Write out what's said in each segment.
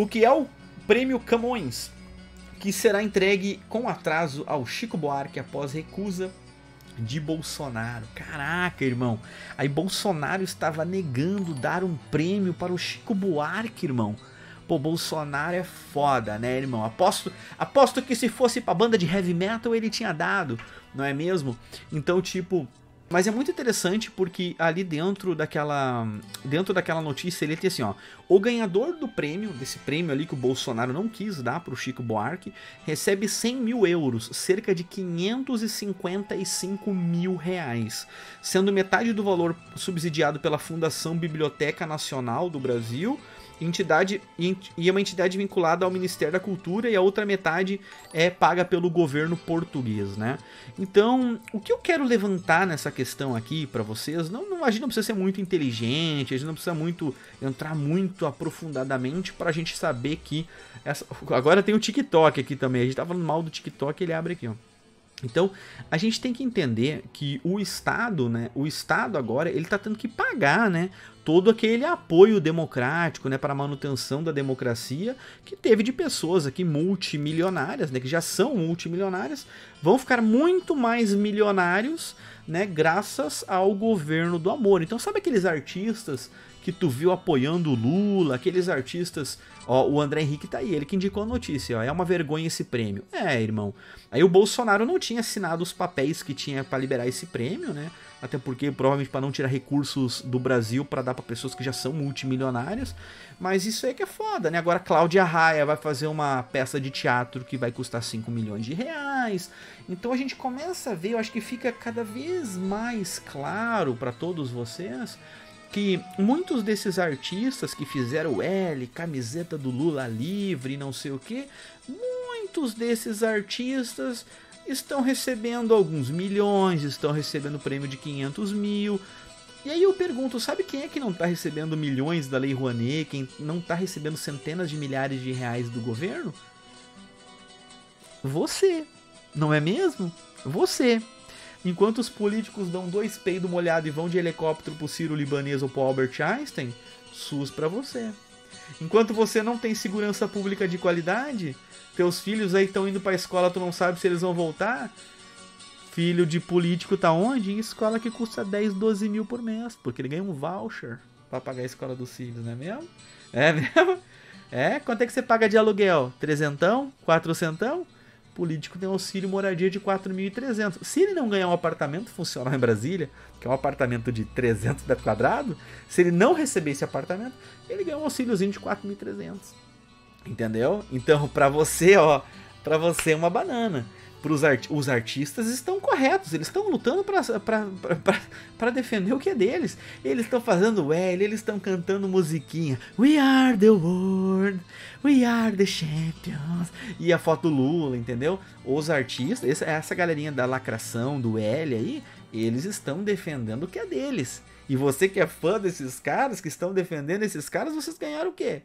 o que é o Prêmio Camões, que será entregue com atraso ao Chico Buarque após recusa de Bolsonaro. Caraca, irmão. Aí Bolsonaro estava negando dar um prêmio para o Chico Buarque, irmão. Pô, Bolsonaro é foda, né, irmão? Aposto, aposto que se fosse pra banda de heavy metal ele tinha dado, não é mesmo? Então, tipo, mas é muito interessante porque ali dentro daquela dentro daquela notícia ele tem assim, ó, o ganhador do prêmio, desse prêmio ali que o Bolsonaro não quis dar para o Chico Buarque, recebe 100 mil euros, cerca de 555 mil reais, sendo metade do valor subsidiado pela Fundação Biblioteca Nacional do Brasil entidade e é uma entidade vinculada ao Ministério da Cultura e a outra metade é paga pelo governo português, né? Então, o que eu quero levantar nessa questão aqui para vocês, não, não, a gente não precisa ser muito inteligente, a gente não precisa muito entrar muito aprofundadamente para a gente saber que essa, agora tem o TikTok aqui também. A gente tava falando mal do TikTok, ele abre aqui, ó. Então, a gente tem que entender que o Estado, né, o Estado agora, ele está tendo que pagar, né, todo aquele apoio democrático, né, para a manutenção da democracia que teve de pessoas aqui multimilionárias, né, que já são multimilionárias, vão ficar muito mais milionários, né, graças ao governo do amor. Então, sabe aqueles artistas que tu viu apoiando o Lula, aqueles artistas, ó, o André Henrique tá aí, ele que indicou a notícia, ó, é uma vergonha esse prêmio. É, irmão. Aí o Bolsonaro não tinha assinado os papéis que tinha para liberar esse prêmio, né? Até porque provavelmente para não tirar recursos do Brasil para dar para pessoas que já são multimilionárias. Mas isso aí que é foda, né? Agora Cláudia Raia vai fazer uma peça de teatro que vai custar 5 milhões de reais. Então a gente começa a ver, eu acho que fica cada vez mais claro para todos vocês que muitos desses artistas que fizeram L, camiseta do Lula livre, não sei o que, muitos desses artistas estão recebendo alguns milhões, estão recebendo prêmio de 500 mil. E aí eu pergunto, sabe quem é que não está recebendo milhões da Lei Rouanet, quem não está recebendo centenas de milhares de reais do governo? Você, não é mesmo? Você. Enquanto os políticos dão dois peidos molhados e vão de helicóptero pro Ciro Libanês ou pro Albert Einstein, SUS para você. Enquanto você não tem segurança pública de qualidade, teus filhos aí estão indo pra escola, tu não sabe se eles vão voltar. Filho de político tá onde? Em escola que custa 10, 12 mil por mês, porque ele ganha um voucher para pagar a escola dos filhos, não é mesmo? É mesmo? É? Quanto é que você paga de aluguel? Trezentão? Quatrocentão? Político tem auxílio moradia de 4.300. Se ele não ganhar um apartamento funcional em Brasília, que é um apartamento de 300 metros quadrados, se ele não receber esse apartamento, ele ganha um auxíliozinho de 4.300. Entendeu? Então, para você, ó, para você é uma banana pros art os artistas estão corretos, eles estão lutando para defender o que é deles. Eles estão fazendo L, eles estão cantando musiquinha. We are the world, we are the champions. E a foto do Lula, entendeu? Os artistas, essa, essa galerinha da lacração, do L aí, eles estão defendendo o que é deles. E você que é fã desses caras, que estão defendendo esses caras, vocês ganharam o quê?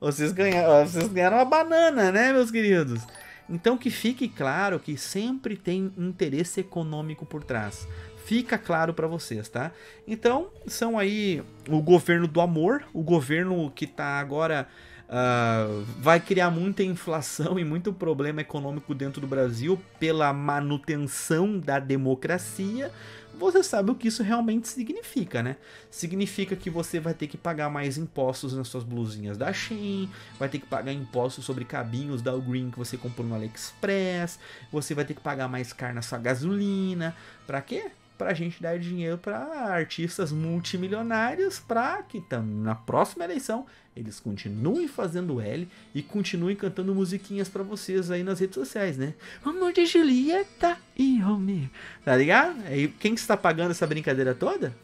Vocês ganharam, vocês ganharam uma banana, né, meus queridos? Então que fique claro que sempre tem interesse econômico por trás. Fica claro para vocês, tá? Então, são aí o governo do amor, o governo que tá agora Uh, vai criar muita inflação e muito problema econômico dentro do Brasil pela manutenção da democracia, você sabe o que isso realmente significa, né? Significa que você vai ter que pagar mais impostos nas suas blusinhas da Shein, vai ter que pagar impostos sobre cabinhos da Green que você comprou no AliExpress, você vai ter que pagar mais caro na sua gasolina. Pra quê? Pra gente dar dinheiro para artistas multimilionários para que na próxima eleição eles continuem fazendo L e continuem cantando musiquinhas para vocês aí nas redes sociais, né? Amor de Julieta e Romeo. Tá ligado? E quem está pagando essa brincadeira toda?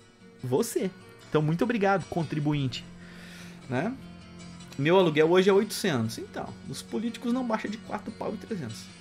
Você. Então, muito obrigado, contribuinte. Né? Meu aluguel hoje é 800. Então, os políticos não baixam de 4 pau e 300.